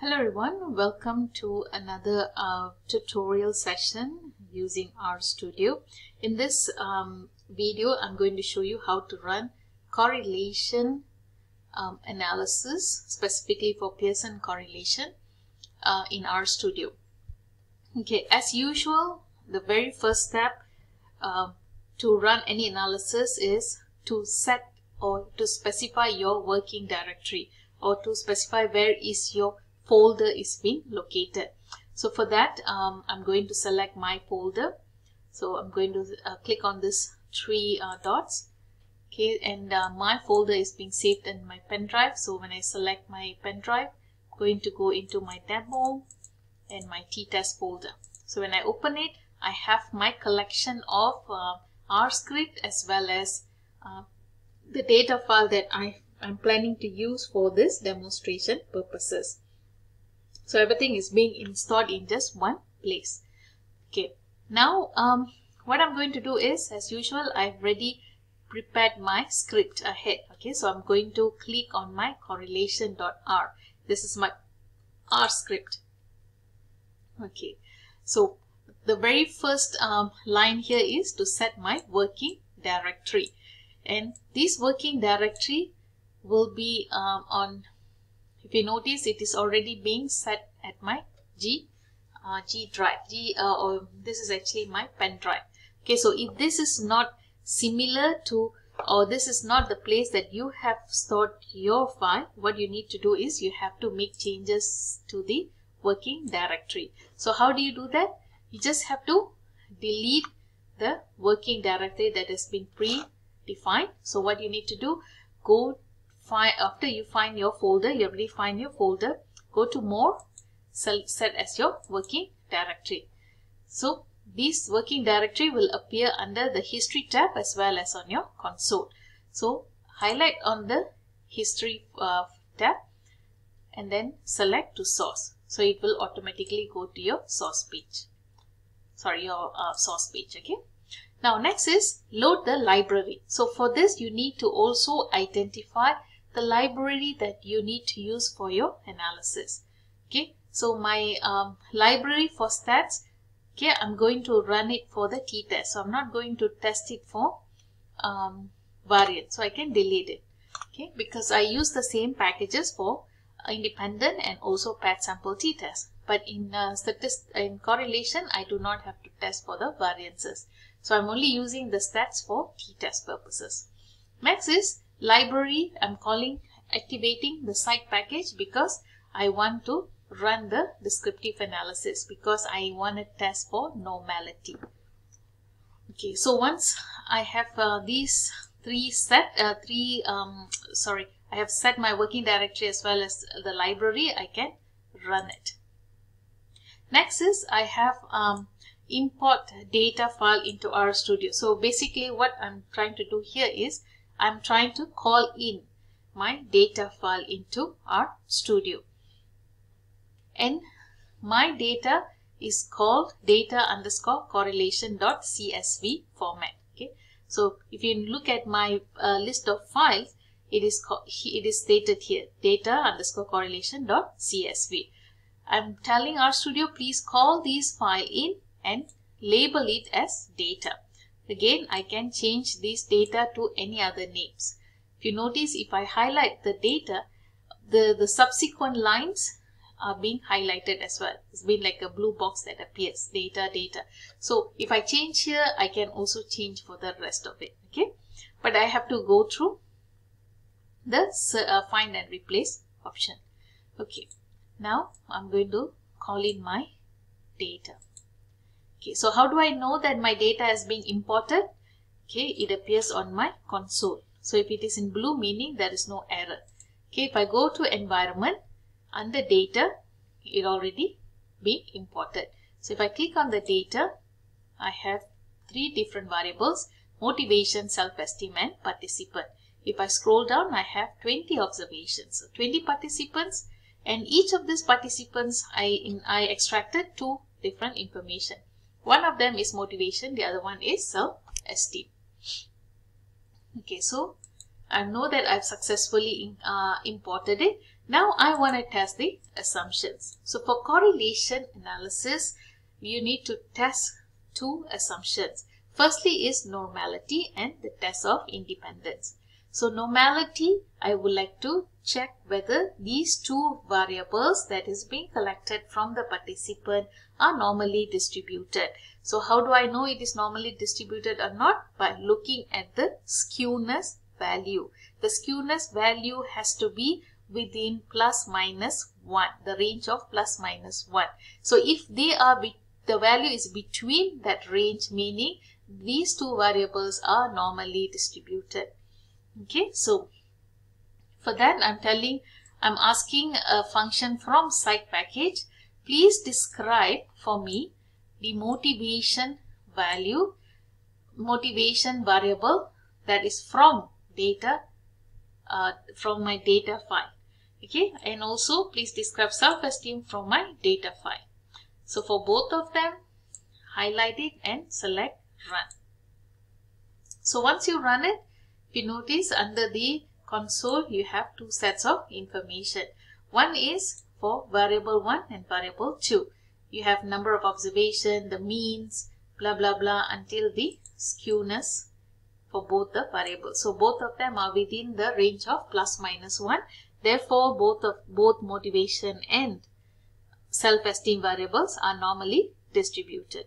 Hello everyone, welcome to another uh, tutorial session using RStudio. In this um, video, I'm going to show you how to run correlation um, analysis, specifically for Pearson correlation uh, in RStudio. Okay, as usual, the very first step uh, to run any analysis is to set or to specify your working directory or to specify where is your folder is being located. So for that, um, I'm going to select my folder. So I'm going to uh, click on this three uh, dots. Okay, and uh, my folder is being saved in my pen drive. So when I select my pen drive, I'm going to go into my demo and my t-test folder. So when I open it, I have my collection of uh, R script as well as uh, the data file that I am planning to use for this demonstration purposes. So everything is being installed in just one place. Okay. Now, um, what I'm going to do is, as usual, I've already prepared my script ahead. Okay. So I'm going to click on my correlation.r. This is my R script. Okay. So the very first um, line here is to set my working directory. And this working directory will be um, on if you notice it is already being set at my G uh, G drive. G uh, or this is actually my pen drive. Okay so if this is not similar to or this is not the place that you have stored your file what you need to do is you have to make changes to the working directory. So how do you do that? You just have to delete the working directory that has been pre-defined. So what you need to do go find after you find your folder you already find your folder go to more set as your working directory. So this working directory will appear under the history tab as well as on your console. So highlight on the history uh, tab and then select to source. So it will automatically go to your source page. Sorry your uh, source page okay? Now next is load the library. So for this you need to also identify the library that you need to use for your analysis. Okay, so my um, library for stats, okay, I'm going to run it for the t-test. So I'm not going to test it for um, variant. So I can delete it. Okay, because I use the same packages for independent and also paired sample t-test. But in uh, in correlation, I do not have to test for the variances. So I'm only using the stats for t-test purposes. Next is library I'm calling activating the psych package because I want to run the descriptive analysis because I want to test for normality. Okay, so once I have uh, these three set, uh, three, um, sorry, I have set my working directory as well as the library, I can run it. Next is I have um, import data file into RStudio. So basically what I'm trying to do here is I'm trying to call in my data file into our studio. And my data is called data underscore correlation dot CSV format. Okay. So if you look at my uh, list of files, it is it is stated here data underscore correlation dot CSV. I'm telling RStudio please call this file in and label it as data. Again, I can change this data to any other names. If you notice, if I highlight the data, the, the subsequent lines are being highlighted as well. It's been like a blue box that appears, data, data. So if I change here, I can also change for the rest of it, okay? But I have to go through the uh, find and replace option. Okay, now I'm going to call in my data. Okay, so how do I know that my data has been imported? Okay, it appears on my console. So if it is in blue, meaning there is no error. Okay, if I go to environment, under data, it already been imported. So if I click on the data, I have three different variables, motivation, self-esteem and participant. If I scroll down, I have 20 observations. So 20 participants and each of these participants, I, in, I extracted two different information. One of them is motivation, the other one is self-esteem. Okay, so I know that I've successfully uh, imported it. Now I want to test the assumptions. So for correlation analysis, you need to test two assumptions. Firstly is normality and the test of independence. So normality, I would like to check whether these two variables that is being collected from the participant are normally distributed. So how do I know it is normally distributed or not? By looking at the skewness value. The skewness value has to be within plus minus 1, the range of plus minus 1. So if they are, the value is between that range, meaning these two variables are normally distributed okay so for that i'm telling i'm asking a function from psych package. Please describe for me the motivation value motivation variable that is from data uh, from my data file. Okay and also please describe self-esteem from my data file. So for both of them highlight it and select run. So once you run it if you notice under the console, you have two sets of information. One is for variable 1 and variable 2. You have number of observation, the means, blah blah blah until the skewness for both the variables. So both of them are within the range of plus minus 1. Therefore, both of both motivation and self-esteem variables are normally distributed.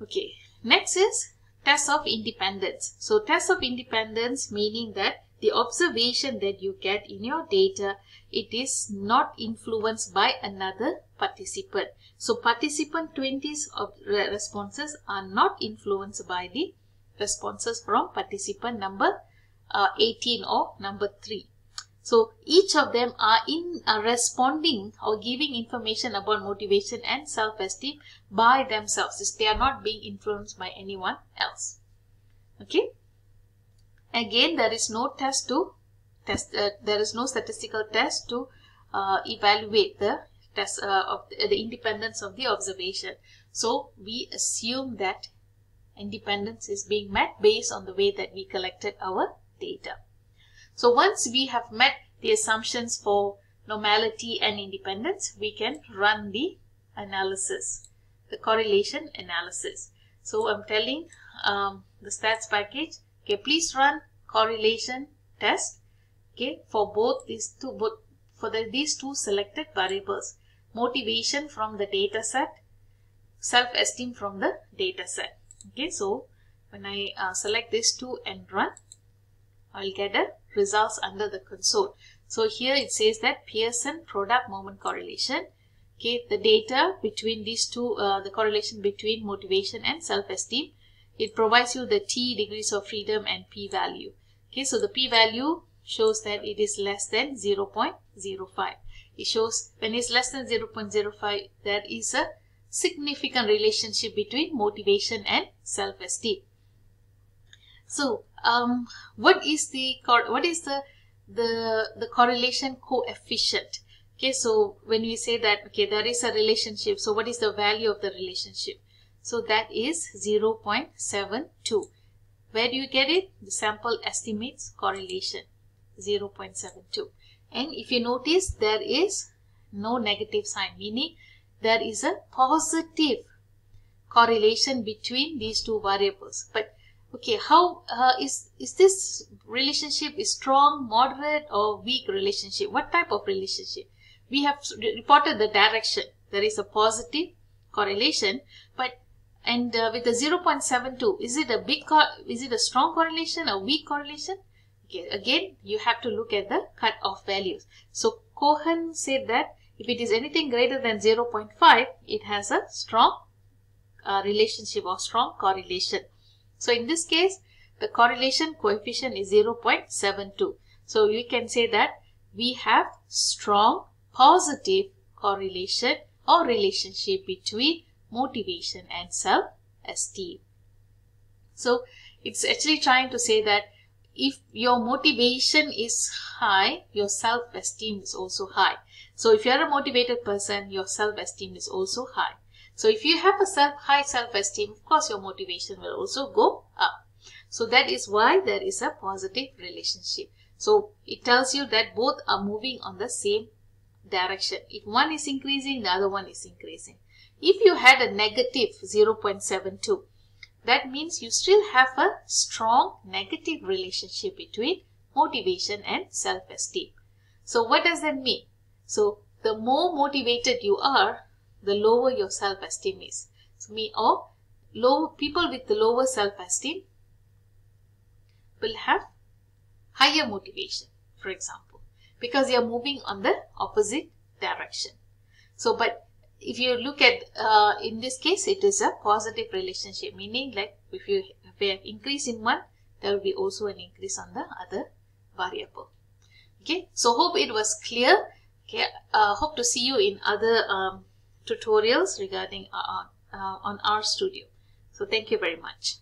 Okay, next is test of independence. So test of independence meaning that the observation that you get in your data, it is not influenced by another participant. So participant 20's responses are not influenced by the responses from participant number uh, 18 or number 3. So each of them are in uh, responding or giving information about motivation and self-esteem by themselves. They are not being influenced by anyone else. Okay. Again, there is no test to test. Uh, there is no statistical test to uh, evaluate the test uh, of the, the independence of the observation. So we assume that independence is being met based on the way that we collected our data. So once we have met the assumptions for normality and independence, we can run the analysis, the correlation analysis. So I'm telling um, the stats package, okay, please run correlation test, okay, for both these two, both for the, these two selected variables, motivation from the data set, self-esteem from the data set. Okay, so when I uh, select these two and run, I'll get a results under the console. So here it says that Pearson product moment correlation. Okay, the data between these two, uh, the correlation between motivation and self-esteem. It provides you the T degrees of freedom and p-value. Okay, so the p-value shows that it is less than 0.05. It shows when it's less than 0.05, there is a significant relationship between motivation and self-esteem. So, um, what is the what is the the the correlation coefficient? Okay, so when we say that okay, there is a relationship. So, what is the value of the relationship? So that is 0.72. Where do you get it? The sample estimates correlation 0.72. And if you notice, there is no negative sign, meaning there is a positive correlation between these two variables. But okay how uh, is is this relationship is strong moderate or weak relationship? What type of relationship? We have reported the direction. There is a positive correlation but and uh, with the 0.72 is it a big is it a strong correlation a weak correlation? Okay again you have to look at the cut off values. So cohen said that if it is anything greater than 0.5 it has a strong uh, relationship or strong correlation so in this case, the correlation coefficient is 0.72. So we can say that we have strong positive correlation or relationship between motivation and self-esteem. So it's actually trying to say that if your motivation is high, your self-esteem is also high. So if you're a motivated person, your self-esteem is also high. So if you have a self high self-esteem, of course your motivation will also go up. So that is why there is a positive relationship. So it tells you that both are moving on the same direction. If one is increasing, the other one is increasing. If you had a negative 0.72, that means you still have a strong negative relationship between motivation and self-esteem. So what does that mean? So the more motivated you are, the lower your self-esteem is. So me or low people with the lower self-esteem will have higher motivation, for example, because they are moving on the opposite direction. So, but if you look at uh, in this case it is a positive relationship meaning like if you have increase in one there will be also an increase on the other variable okay so hope it was clear okay uh, hope to see you in other um, tutorials regarding uh, uh, on RStudio so thank you very much